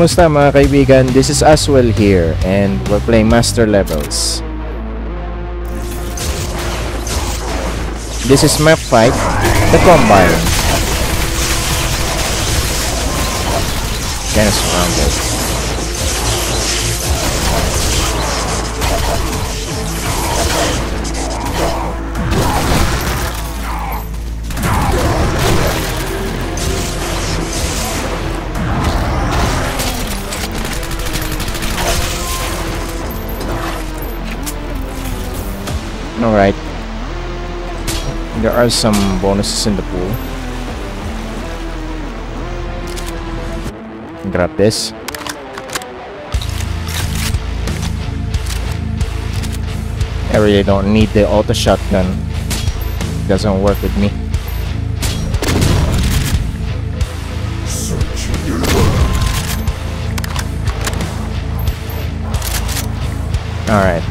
Kumusta mga kaibigan? This is Aswel here and we're playing Master Levels. This is map 5, the Combine. There are some bonuses in the pool. Grab this. I really don't need the auto shotgun. Doesn't work with me. Alright.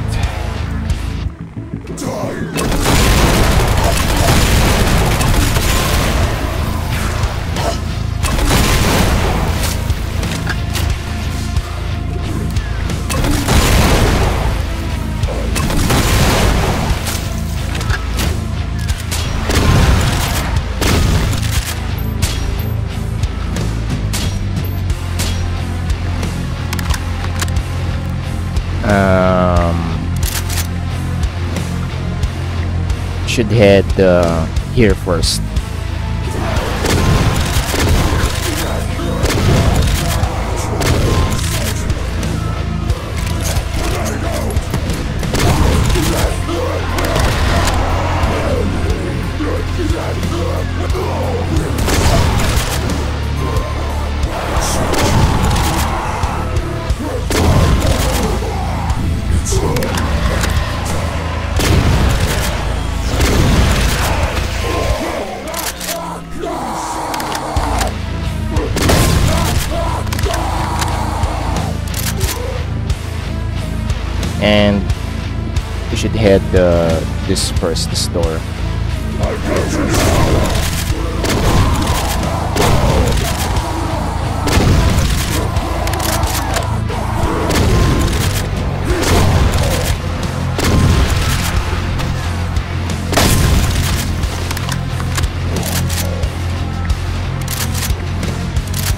Should head uh, here first. And we should head uh, this first door.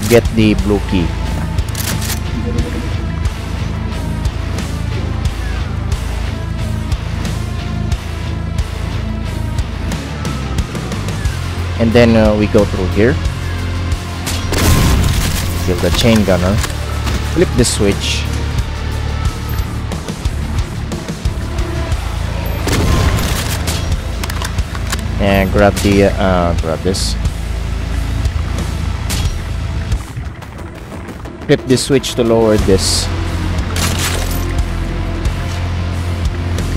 Get the blue key and then uh, we go through here. Kill the chain gunner. Flip the switch. And grab the uh, grab this. Flip the switch to lower this.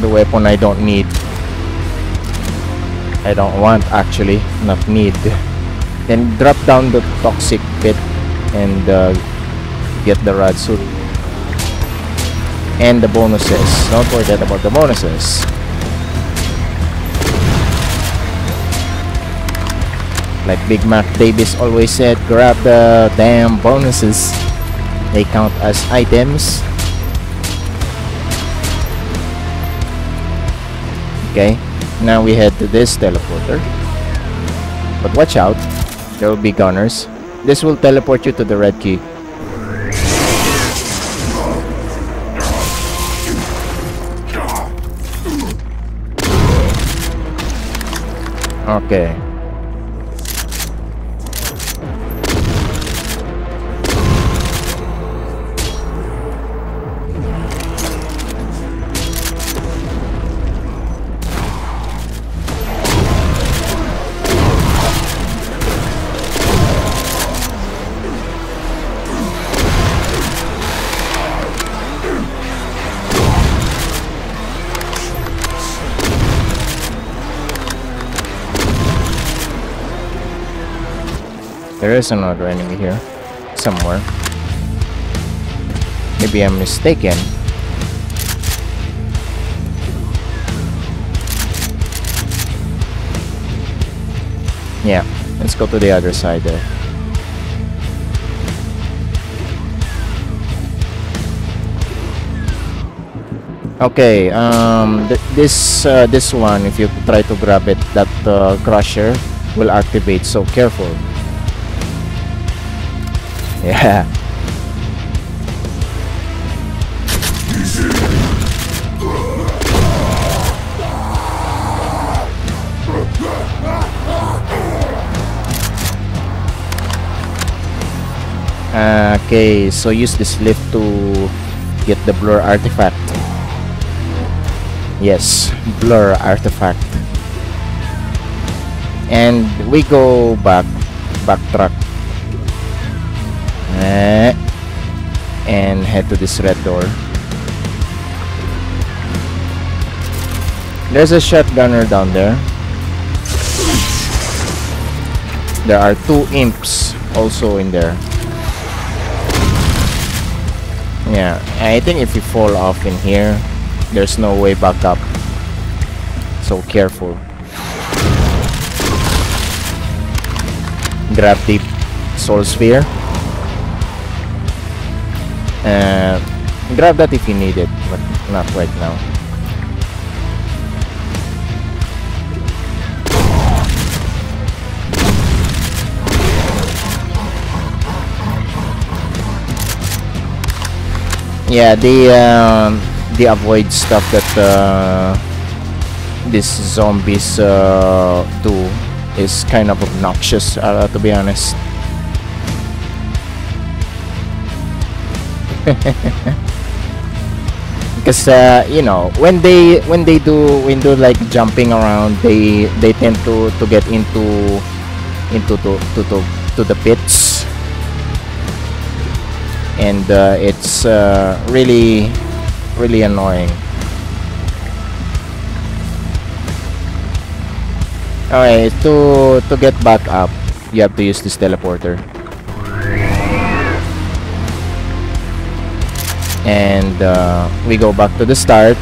The weapon I don't need I don't want actually, not need. Then drop down the toxic pit and uh, get the rad suit. And the bonuses. Don't forget about the bonuses. Like Big Mac Davis always said, grab the damn bonuses. They count as items. Okay. Now we head to this teleporter. But watch out, there will be gunners. This will teleport you to the red key. Okay. There is another enemy here. Somewhere. Maybe I'm mistaken. Yeah, let's go to the other side there. Okay, um, th this uh, this one, if you try to grab it, that uh, crusher will activate, so careful. Yeah. Okay, so use this lift to get the blur artifact. Yes, blur artifact. And we go back, backtrack. Eh, and head to this red door. There's a shotgunner down there. There are two imps also in there. Yeah, I think if you fall off in here, there's no way back up. So careful. Grab the soul sphere. Uh, grab that if you need it, but not right now. yeah they um, they avoid stuff that uh, these zombies uh, do is kind of obnoxious uh, to be honest because uh, you know when they when they do when do like jumping around they they tend to to get into into to to to, to the pits. And uh, it's uh, really really annoying. Alright, to to get back up you have to use this teleporter and uh, we go back to the start.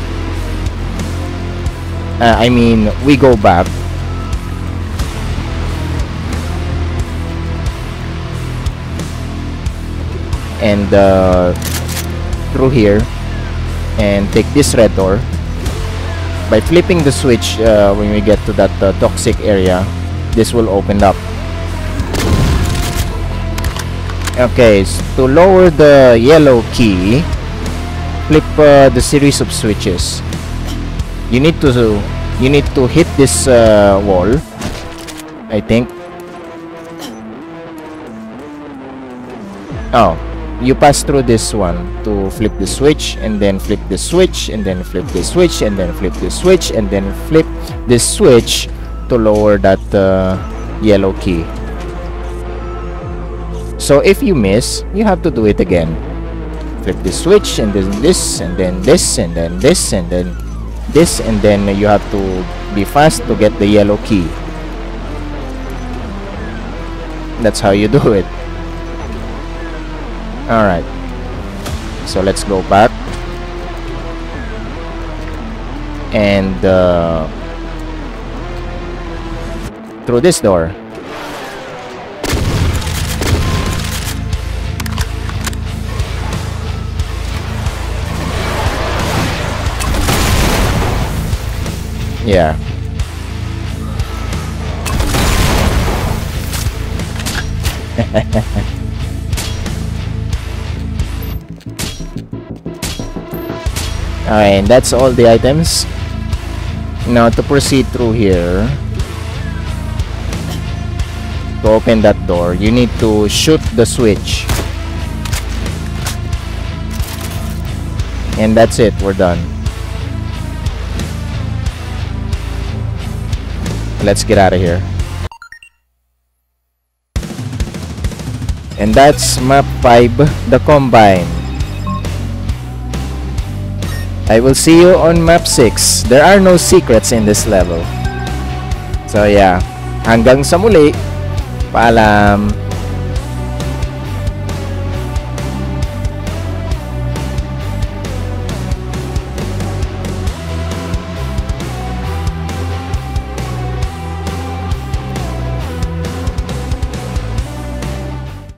Uh, I mean we go back. And uh, through here. And take this red door. By flipping the switch uh, when we get to that uh, toxic area this will open up. Okay so to lower the yellow key flip uh, the series of switches. You need to you need to hit this uh, wall I think. Oh you pass through this one to flip the switch and then flip the switch and then flip the switch and then flip the switch and then flip this switch to lower that uh, yellow key. So if you miss you have to do it again flip the switch and then this and then this and then this and then this and then you have to be fast to get the yellow key that's how you do it Alright. So let's go back. And uh, through this door. Yeah. Alright, that's all the items. Now to proceed through here to open that door you need to shoot the switch. And that's it we're done let's get out of here and that's map 5 the combine I will see you on map 6. There are no secrets in this level. So yeah, hanggang sa muli. Paalam.